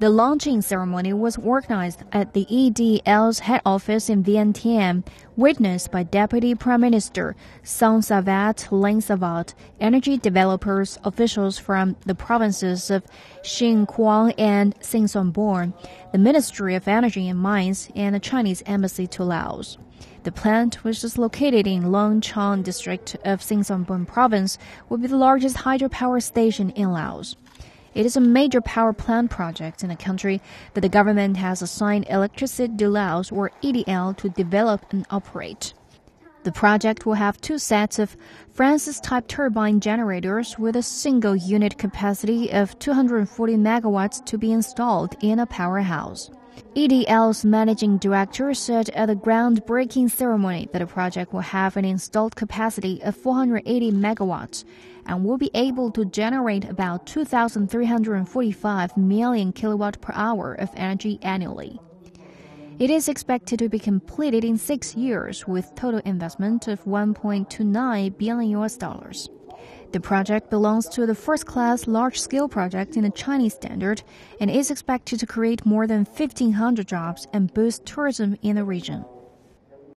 The launching ceremony was organized at the EDL's head office in Vientiane, witnessed by Deputy Prime Minister Somsavat Lengsavad, energy developers, officials from the provinces of Xieng Khuang and Xaysomboun, the Ministry of Energy and Mines, and the Chinese Embassy to Laos. The plant, which is located in Longchaeng district of Xaysomboun province, will be the largest hydropower station in Laos. It is a major power plant project in the country that the government has assigned Electricité de Laos or EDL to develop and operate. The project will have two sets of Francis type turbine generators with a single unit capacity of 240 megawatts to be installed in a powerhouse. EDL's managing director said at the groundbreaking ceremony that the project will have an installed capacity of 480 megawatts and will be able to generate about 2,345 million kilowatt per hour of energy annually. It is expected to be completed in six years with total investment of 1.29 billion US dollars. The project belongs to the first class large scale project in the Chinese standard and is expected to create more than 1,500 jobs and boost tourism in the region.